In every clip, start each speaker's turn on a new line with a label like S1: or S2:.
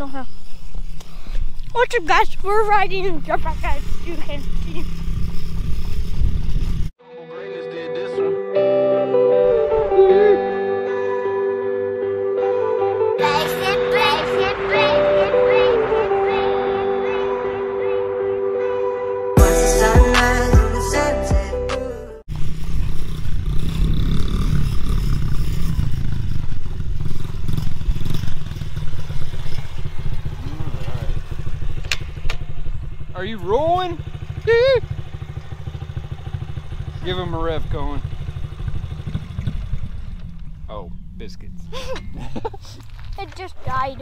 S1: Okay. What's up, guys? We're riding dirt bike, guys. You can see.
S2: Are you rolling? Give him a rev, Cohen. Oh, biscuits.
S1: It just died.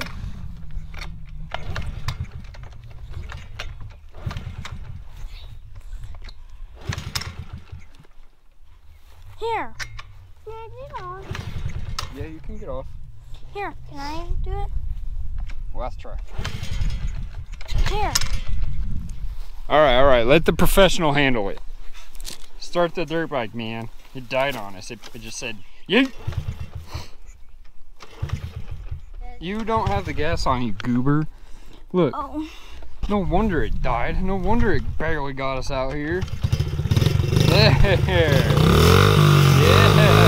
S1: Here. Can I get off?
S2: Yeah, you can get off.
S1: Here, can I do it?
S2: Last try.
S1: Here.
S2: All right, all right. Let the professional handle it. Start the dirt bike, man. It died on us. It, it just said, you. You don't have the gas on, you goober. Look,
S1: Oh.
S2: no wonder it died. No wonder it barely got us out here. There. Yeah.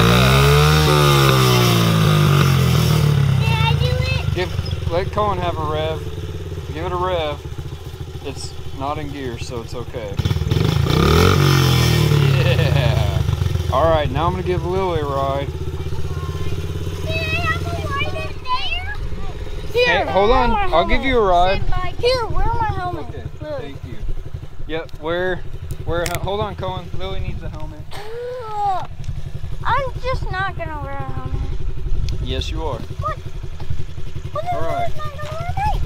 S1: Can I do it?
S2: Give, let Cohen have a rev. Give it a rev. It's not in gear, so it's okay. Yeah. All right, now I'm gonna give Lily a ride.
S1: Here.
S2: Hey, hold on. I'll give you a ride.
S1: Here, wear my helmet.
S2: Okay.
S1: Look.
S2: Thank you. Yep. Where? Where? Hold on, Cohen. Lily needs a helmet.
S1: Ugh. I'm just not gonna wear a helmet.
S2: Yes, you are.
S1: What? What the
S2: All right.
S1: is not gonna wear me?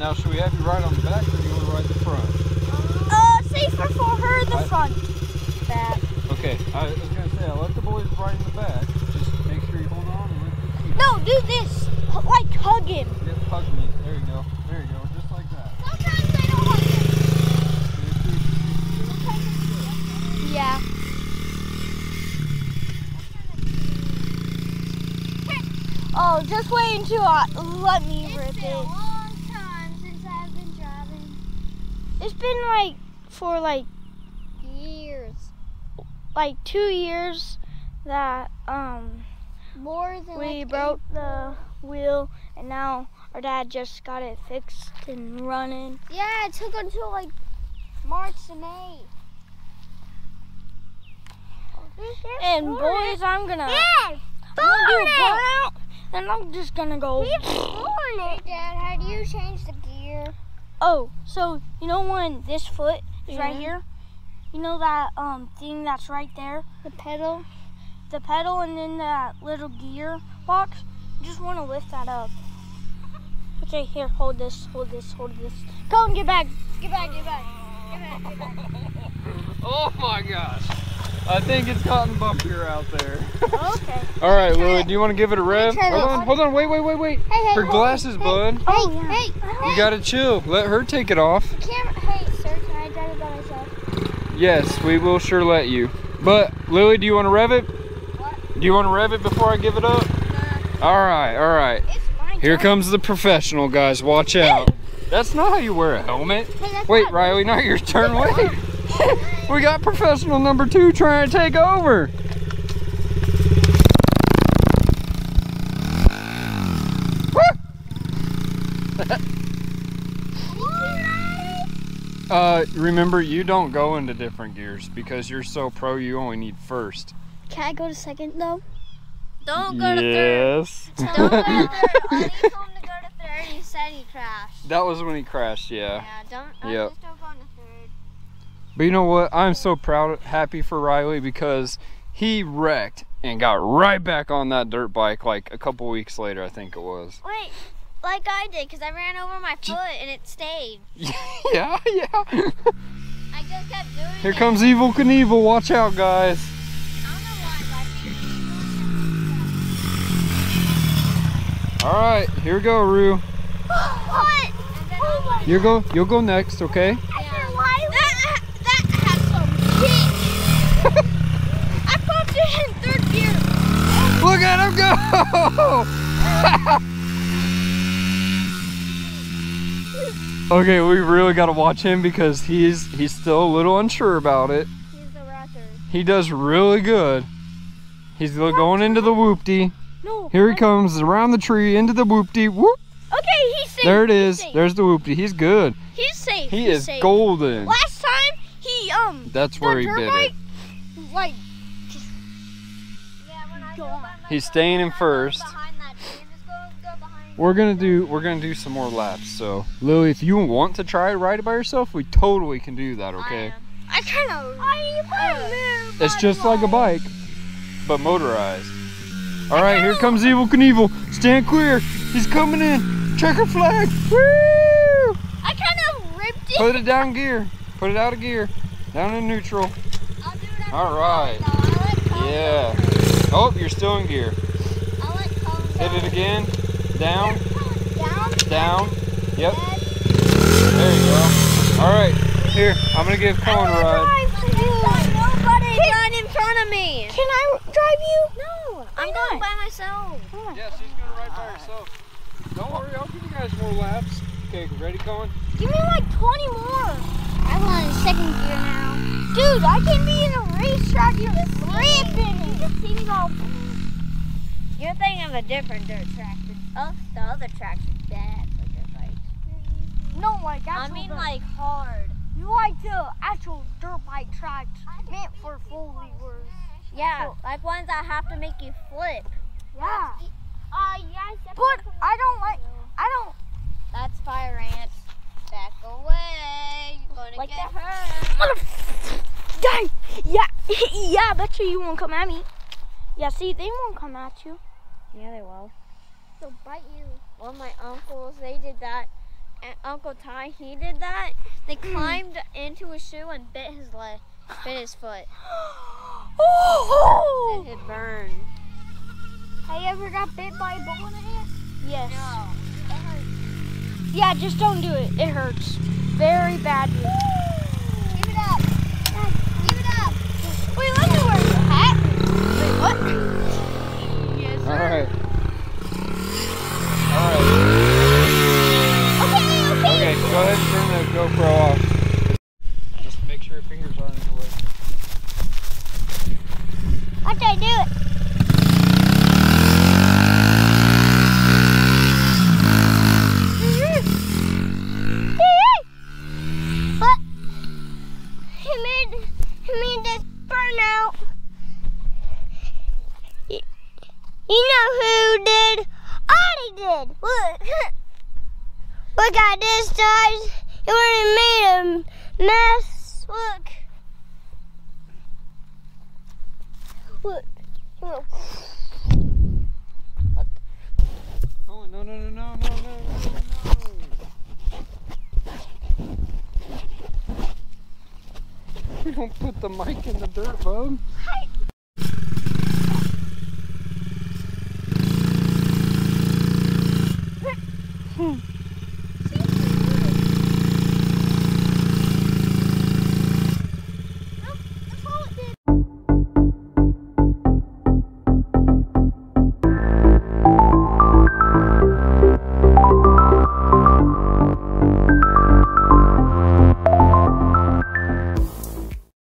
S2: Now, should we have you ride on the back, or do you want to ride the front?
S1: Uh, safer for her, in the
S2: I-
S1: front. That.
S2: Okay. I was gonna say, I'll let the boys ride in the back. Just make sure you hold on and lift your feet.
S1: No, do this. Like hug him.
S2: Yep, hug me. There you go. There you go. Just like that.
S1: Sometimes I don't hug him. Yeah. Oh, just wait until I let me rip it. It's been like for like
S3: Years.
S1: like two years that um
S3: More than
S1: we
S3: like
S1: broke the wheel and now our dad just got it fixed and running.
S3: Yeah, it took until like March to May.
S1: And boys, I'm gonna,
S3: Yes!
S1: I'm gonna do a burnout and I'm just gonna go.
S3: Hey Dad, how do you change the gear?
S1: Oh, so you know when this foot is right here? You know that um thing that's right there?
S3: The pedal?
S1: The pedal and then that little gear box? You just want to lift that up. Okay, here, hold this, hold this, hold this. Go and get back.
S3: Get back, get back. Get back, get back.
S2: Oh my gosh. I think it's gotten bumpier out there.
S1: Okay.
S2: All right, Lily, do you want to give it a rev? Hold on, hold on, wait, wait, wait, wait.
S3: Hey, hey,
S2: Her
S3: hey,
S2: glasses, bud.
S1: Oh,
S3: Hey,
S1: yeah.
S3: hey,
S2: You gotta chill. Let her take it off.
S3: camera. Hey, sir, can I drive it by myself?
S2: Yes, we will sure let you. But Lily, do you want to rev it?
S3: What?
S2: Do you want to rev it before I give it up? All right, all right.
S1: It's.
S2: Here comes the professional, guys. Watch out. That's not how you wear a helmet.
S3: Hey,
S2: Wait, Riley, not your turn. Wait. we got professional number two trying to take over. Uh, remember, you don't go into different gears because you're so pro. You only need first.
S3: Can I go to second though?
S1: Don't go to third.
S2: yes.
S3: Don't go to third. Ollie told him to go to third. He said he crashed.
S2: that was when he crashed. Yeah.
S3: Yeah, don't. Uh,
S2: Yep.
S3: Just don't go to third.
S2: But you know what? I'm so proud, happy for Riley because he wrecked and got right back on that dirt bike like a couple weeks later, I think it was.
S3: Wait, like I did, because I ran over my foot and it stayed.
S2: yeah, yeah.
S3: I just kept doing
S2: Here
S3: it.
S2: comes Evel Knievel. Watch out, guys.
S3: I don't know why, but I think
S2: All right, here we go, Rue.
S3: What?
S2: You go. You'll go next, okay?
S3: That, that has some kick. I pumped it in third gear.
S2: Look at him go! Okay, we really got to watch him because he's he's still a little unsure about it.
S3: He's raptor.
S2: He does really good. He's go- going into the whoopty.
S1: No.
S2: Here he comes around the tree into the whoopty. Whoop!
S3: Okay, he's safe.
S2: There it is.
S3: Safe.
S2: There's the whoopty. He's good.
S3: He's safe.
S2: He
S3: He's
S2: is
S3: safe.
S2: golden.
S3: Last time he um
S2: That's where he bit it.
S3: like
S2: He's staying in first. We're gonna do we're gonna do some more laps. So Lily, if you want to try to ride it by yourself, we totally can do that. Okay.
S3: I kind of. I
S2: It's just like a bike, but motorized. All right, here comes Evel Knievel. Stand clear. He's coming in. Checker flag. Woo!
S3: I kind of ripped it.
S2: Put it down gear. Put it out of gear. Down in neutral.
S3: I'll do it
S2: All right. Yeah. Oh, you're still in gear.
S3: I'll let Colin
S2: Hit it again. Down.
S3: Down.
S2: Down. Yep. There you go. All right. Here, I'm gonna give Colin a ride.
S3: Nobody run in front of me.
S1: Can I drive you?
S3: No, I'm going by myself.
S2: Yeah, she's gonna ride by herself. Don't worry, I'll give you guys more laps. Okay, ready, Colin?
S1: Give me like 20 more.
S3: I'm on second gear now.
S1: Dude, I can be in a racetrack. You're flipping.
S3: The seems all. You're thinking of a different dirt track. Oh, the other tracks are bad for dirt bikes.
S1: No, like actual I
S3: mean,
S1: dirt.
S3: like hard.
S1: you like the actual dirt bike tracks meant for full levers.
S3: Yeah, like ones that have to make you flip.
S1: Yeah.
S3: Uh, yes.
S1: But I don't like. I don't
S3: That's fire ants. Back away. You're gonna
S1: Like
S3: get
S1: that?
S3: hurt.
S1: Dang. Yeah. yeah. I bet you you won't come at me. Yeah. See, they won't come at you.
S3: Yeah, they will. They'll bite you. Well, my uncles, they did that. And Uncle Ty, he did that. They climbed into his shoe and bit his leg, bit his foot.
S1: Oh.
S3: It burned.
S1: Have you ever got bit by a bull in the head? Yes.
S3: No.
S1: Yeah. Just don't do it. It hurts very badly.
S3: Give it up. Give it up.
S1: Wait, let me wear your hat. Wait, what?
S3: Yes,
S2: All right.
S1: Look at this, guys. It already made a mess. Look. Look. Look.
S2: Oh, no, no, no, no, no, no, no. Don't put the mic in the dirt, bud. Hi.